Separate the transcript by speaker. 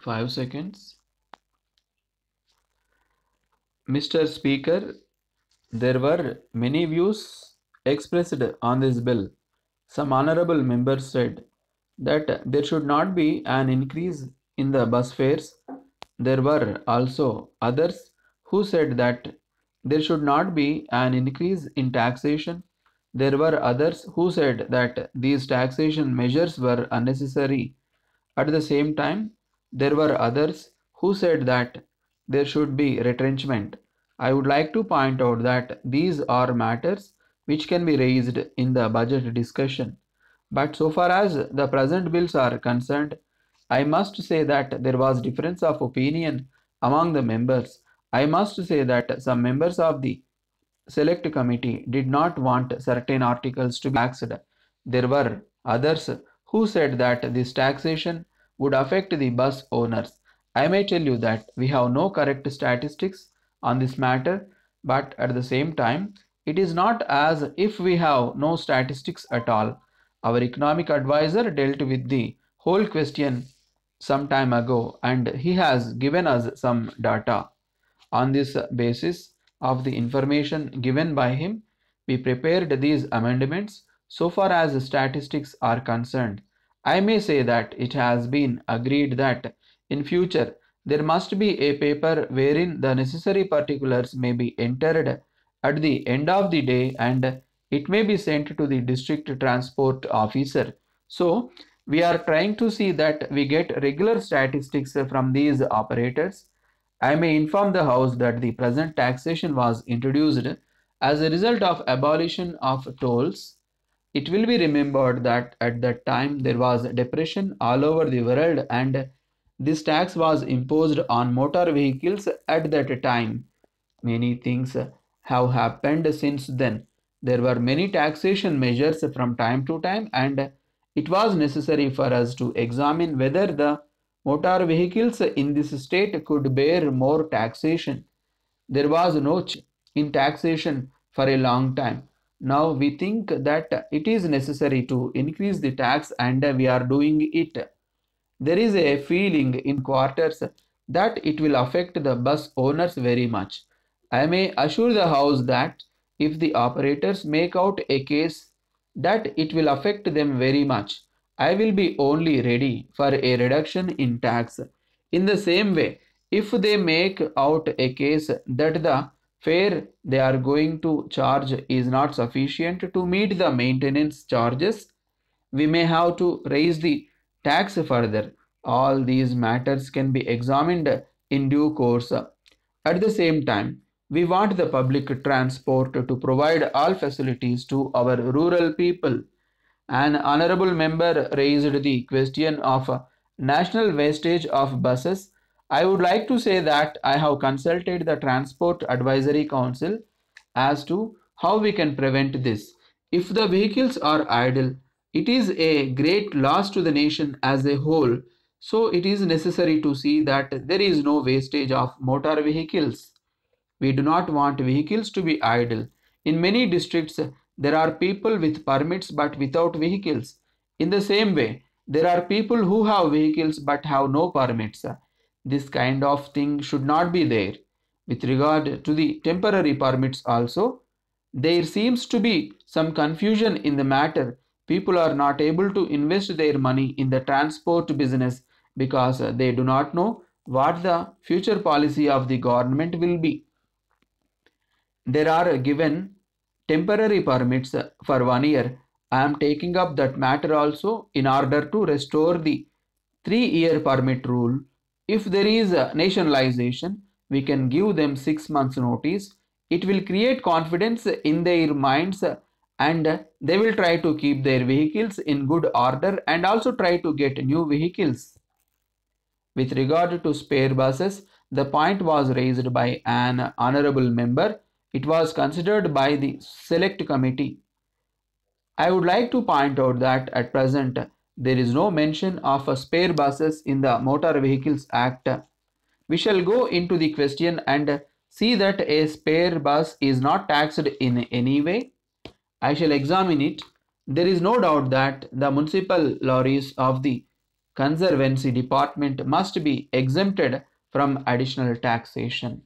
Speaker 1: 5 seconds. Mr. Speaker, there were many views expressed on this bill. Some honorable members said that there should not be an increase in the bus fares. There were also others who said that there should not be an increase in taxation. There were others who said that these taxation measures were unnecessary. At the same time, there were others who said that there should be retrenchment. I would like to point out that these are matters which can be raised in the budget discussion. But so far as the present bills are concerned, I must say that there was difference of opinion among the members. I must say that some members of the select committee did not want certain articles to be taxed. There were others who said that this taxation would affect the bus owners. I may tell you that we have no correct statistics on this matter, but at the same time, it is not as if we have no statistics at all. Our economic advisor dealt with the whole question some time ago and he has given us some data. On this basis of the information given by him, we prepared these amendments so far as statistics are concerned. I may say that it has been agreed that in future there must be a paper wherein the necessary particulars may be entered at the end of the day and it may be sent to the district transport officer. So we are trying to see that we get regular statistics from these operators. I may inform the house that the present taxation was introduced as a result of abolition of tolls. It will be remembered that at that time there was depression all over the world and this tax was imposed on motor vehicles at that time. Many things have happened since then. There were many taxation measures from time to time and it was necessary for us to examine whether the motor vehicles in this state could bear more taxation. There was no in taxation for a long time. Now we think that it is necessary to increase the tax and we are doing it. There is a feeling in quarters that it will affect the bus owners very much. I may assure the house that if the operators make out a case that it will affect them very much, I will be only ready for a reduction in tax. In the same way, if they make out a case that the fare they are going to charge is not sufficient to meet the maintenance charges, we may have to raise the tax further. All these matters can be examined in due course. At the same time, we want the public transport to provide all facilities to our rural people. An honorable member raised the question of national wastage of buses. I would like to say that I have consulted the Transport Advisory Council as to how we can prevent this. If the vehicles are idle, it is a great loss to the nation as a whole. So it is necessary to see that there is no wastage of motor vehicles. We do not want vehicles to be idle. In many districts, there are people with permits but without vehicles. In the same way, there are people who have vehicles but have no permits. This kind of thing should not be there. With regard to the temporary permits also, there seems to be some confusion in the matter. People are not able to invest their money in the transport business because they do not know what the future policy of the government will be. There are given temporary permits for one year. I am taking up that matter also in order to restore the three year permit rule. If there is a nationalization, we can give them six months notice. It will create confidence in their minds and they will try to keep their vehicles in good order and also try to get new vehicles. With regard to spare buses, the point was raised by an honorable member. It was considered by the select committee. I would like to point out that at present there is no mention of a spare buses in the Motor Vehicles Act. We shall go into the question and see that a spare bus is not taxed in any way. I shall examine it. There is no doubt that the municipal lorries of the conservancy department must be exempted from additional taxation